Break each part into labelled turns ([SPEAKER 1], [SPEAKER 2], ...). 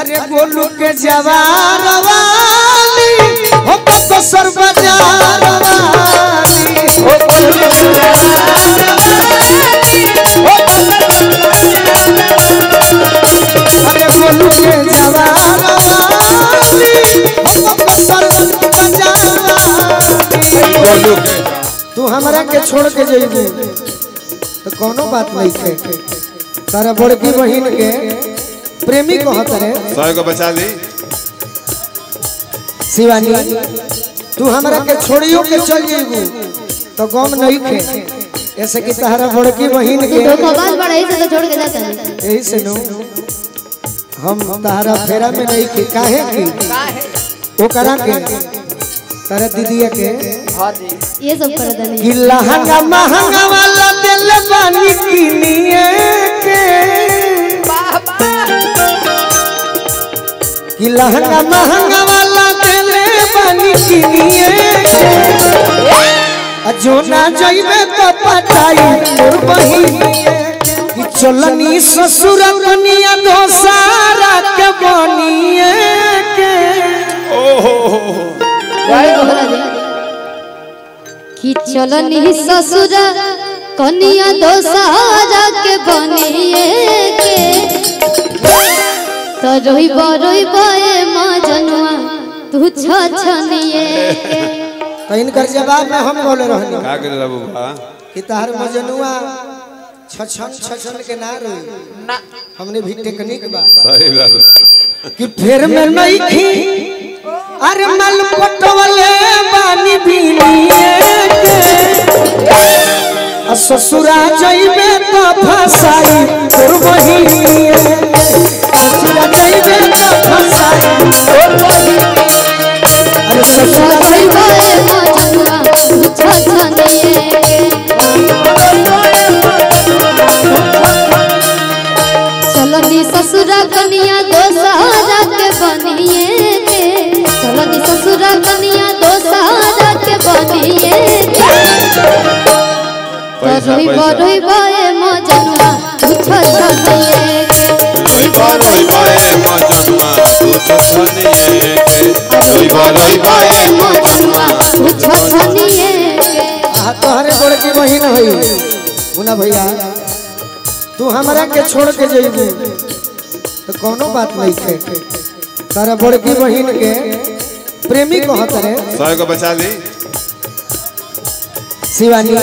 [SPEAKER 1] अरे गोलू के जवार वाली हो तो सर बाज़ार वाली अरे गोलू के जवार वाली हो तो सर बाज़ार
[SPEAKER 2] के।
[SPEAKER 1] तू हमरा के छोड़ के जइबू तो कोनो बात नहीं थे तारा बड़की बहिन के प्रेमी कहत रे
[SPEAKER 2] सौ को बचा ली
[SPEAKER 1] शिवानी तू हमरा के छोड़ियो के चल जइबू तो गम नहीं थे ऐसे कि तारा बड़की बहिन के।
[SPEAKER 3] धोखाबाज बड़ा ही से तो छोड़ के जाता है।
[SPEAKER 1] यही से नो। हम तारा फेरा में नहीं की काहे की वो करा के। तारा दीदिया के।
[SPEAKER 3] ये सब कर देने
[SPEAKER 1] कि लहंगा महँगा वाला दिल लहंगा महँगा वाला दिल बानी किनिए। के जो ना जइबे तो पटाई तोर बहिनिए। कि चलनी ससुर कनिया दोसारा के बनिए के।
[SPEAKER 3] दे कि चलनी ससुर कनिया दोसारा के बनिए के। तो रोइब रोइब ए मजनुआ तू छछनिए
[SPEAKER 1] तो इनकर जवाब में हम बोले रहनी
[SPEAKER 2] का करे ला बुबा
[SPEAKER 1] कि तार मजनुआ छछन छछन के ना रोई हमने भी टेक्निक बा
[SPEAKER 2] सही बात
[SPEAKER 1] कि फिर में नहीं थी अरे मल पटवले बानी बीनिए के ससुरा जइबे तो फसाई तोर
[SPEAKER 3] के
[SPEAKER 1] तोहरे बहिन होई मुना भैया तू हमरा के छोड़ के जइबू। तो कोनो बात नहीं थे तारा बड़की बहिन के प्रेमी कहत रे
[SPEAKER 2] सौ को बचा ली
[SPEAKER 1] शिवानी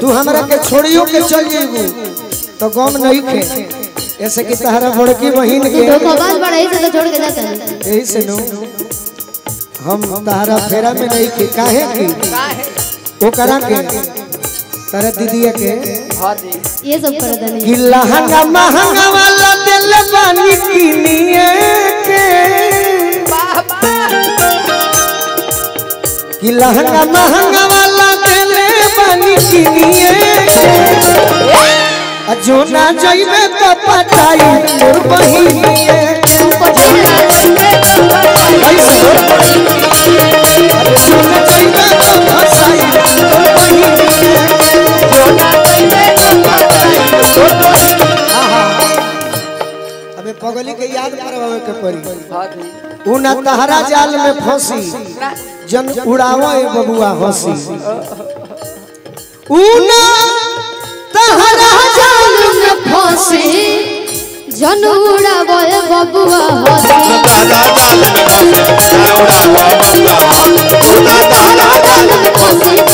[SPEAKER 1] तू हमरा के छोड़ियो के चल जइबू। तो गम नहीं थे ऐसे कि तारा बड़की बहिन के।
[SPEAKER 3] धोखाबाज बड़ा ही से तो छोड़ के जाता है।
[SPEAKER 1] यही से नो। हम तारा फेरा में नहीं की काहे की? वो करा के तारा दीदिया के।
[SPEAKER 3] ये सब कर देने
[SPEAKER 1] कि लहंगा महँगा वाला दिल बानी किनिए के। बाबा कि लहंगा महँगा वाला दिल बानी किनिए के। आ जो ना जइबे तो पटाई तोर बहिनिए अबे के याद करवावे के पड़ी उ ना तहरा जाल में फंसी। जन उड़ावा ए बबुआ हँसी। उ ना तहरा जाल में
[SPEAKER 3] फंसे। जन उड़ावे बबुआ हँसी।
[SPEAKER 2] दादा जाल में फंसे। ना उड़ावा बबुआ उना दादा जाल में
[SPEAKER 3] फंसे।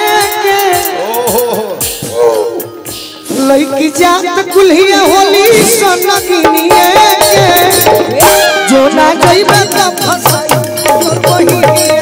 [SPEAKER 1] लईकी जात कुलिया होली सोनगिनिए के जो ना जइबे त फसाई तोर बहिनिए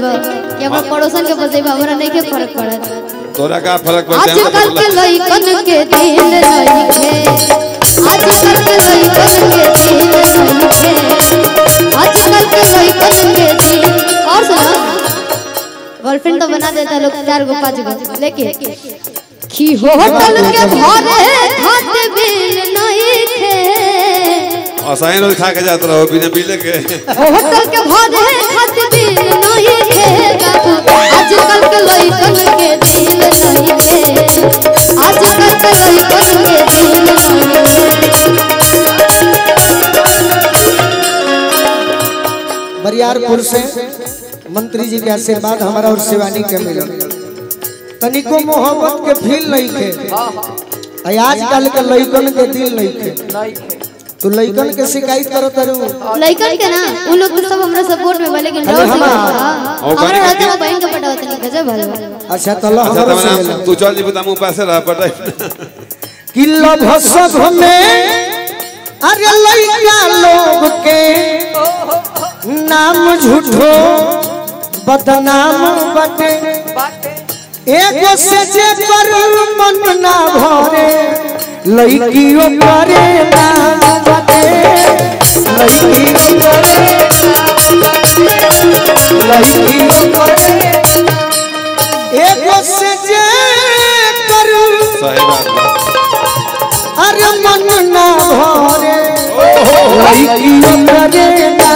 [SPEAKER 3] पड़ोसन के हमरा नहीं के फ़र्क पड़त.
[SPEAKER 2] तोरा का फ़र्क पड़ता?
[SPEAKER 3] आजकल के लइकन के दिल नहीं थे आजकल के लइकन के दिल नहीं थे आजकल के लइकन के दिल और सुना गर्लफ्रेंड तो बना देता लोग चार गो पाँच गो लेके कि होटल के भरे खाते बिल नहीं थे
[SPEAKER 2] असाइन रोज खा के जात रहो बिना बिले के।
[SPEAKER 3] होटल के भरे खाते बिल नहीं थे बाबू आजकल के लइकन के दिल नहीं थे आजकल के लइकन के दिल नहीं थे
[SPEAKER 1] बरियारपुर से मंत्री जी के आशीर्वाद हमारा और शिवानी के मिलल तनिको मोहब्बत के फील नहीं थे। आजकल के लइकन के दिल नहीं थे। तू लइकन के शिकायत करत तारू
[SPEAKER 3] लइकन के ना उन लोग तो सब हमरा सपोर्ट में बा लेकिन
[SPEAKER 1] अरे
[SPEAKER 3] रोज
[SPEAKER 1] हमरा
[SPEAKER 2] बहन
[SPEAKER 3] रहते
[SPEAKER 2] के-
[SPEAKER 3] बहन के पटावत नहीं गजब भाई
[SPEAKER 1] अच्छा तलो
[SPEAKER 2] अच्छा
[SPEAKER 1] हमरो
[SPEAKER 2] तो
[SPEAKER 1] से
[SPEAKER 2] तू चल जी तमु पासे रह पटाई
[SPEAKER 1] कि लभ सब में अरे लइका लोग के नाम झूठो बदनाम बटे। एगो से जे पर मन ना भरे ना बटे लइकियो करे लइकियो करे एगो से जे कर अरे मन ना भरे लइकियो करे ना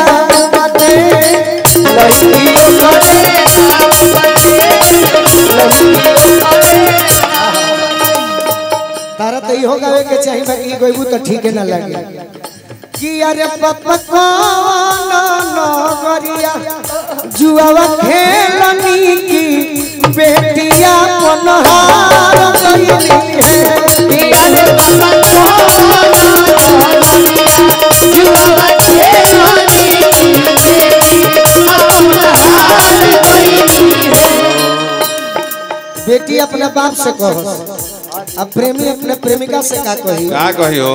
[SPEAKER 1] इहो गावे के चाही बाकी गइबू तो ठीक ना लगे। कि अरे पप्पा, कौन नगरिया जुआवा खेलनी की, बेटिया पनहार है। कि अरे बेटी अपने बाप से कहो। अब प्रेमी अपने प्रेमिका से का कही?
[SPEAKER 2] का कहियो?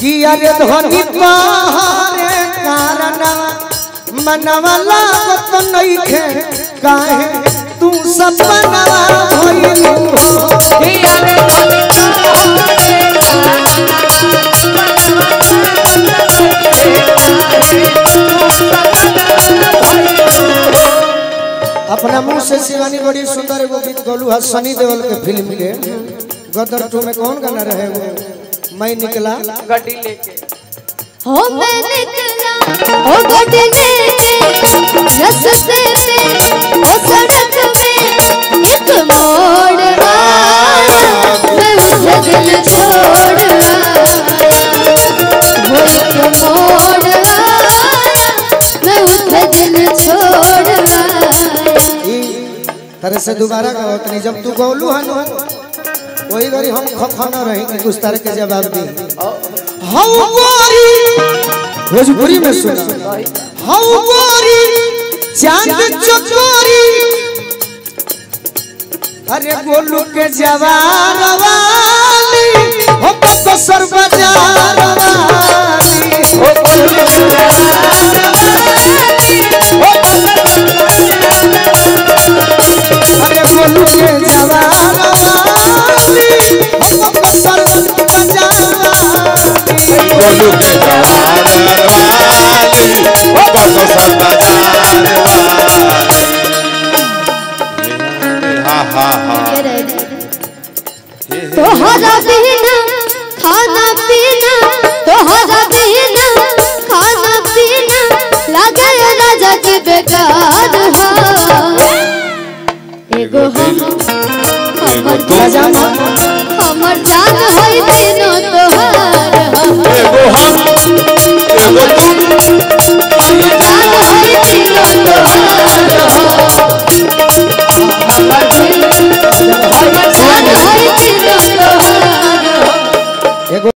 [SPEAKER 1] कि अरे धनी तोहरे कारण मनवा लागत नइखे काहे? तू सपना होइलू हो। कि अरे अपना मुँह से शिवानी बड़ी सुंदर एगो गीत गौलू है सनी देओल के फ़िल्म के। गदर टू में कौन गाना रहे वो मैं निकला।
[SPEAKER 4] गड्डी लेके।
[SPEAKER 3] हो मैं निकला हो गड्डी लेके रस्ते पे हो सड़क में एक मोड़ आया मैं उसे दिल छोड़ आया वो एक मोड़ आया मैं उसे दिल छोड़ आया
[SPEAKER 1] तरह से दोबारा गाओ तनी जब तू गौलू है वही घड़ी हम खफाना रहे। कि कुछ तरह के जवाब दी। हवारी। भोजपुरी में सुना। हवारी। चाँद चकोरी अरे गोलू के जवार वाली हो तो सर बाज़ार वाली हो गोलू के जवार वाली बेकार हो
[SPEAKER 2] एगो हम एगो तू। हमर जान होई दिनो
[SPEAKER 3] तोहार। हो एगो हम एगो तू।